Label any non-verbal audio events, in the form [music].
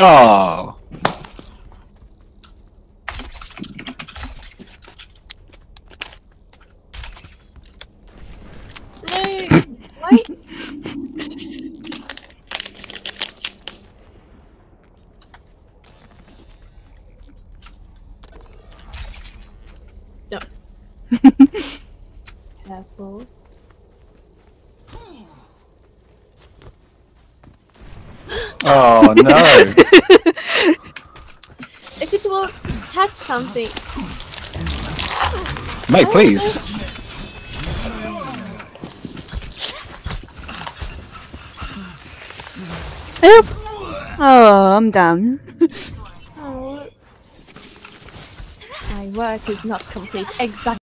Oh. No, wait. [laughs] No. Careful. Oh no. [laughs] If it will touch something, Mate, please. Help! Oh, I'm down. oh, my work is not complete. Exactly.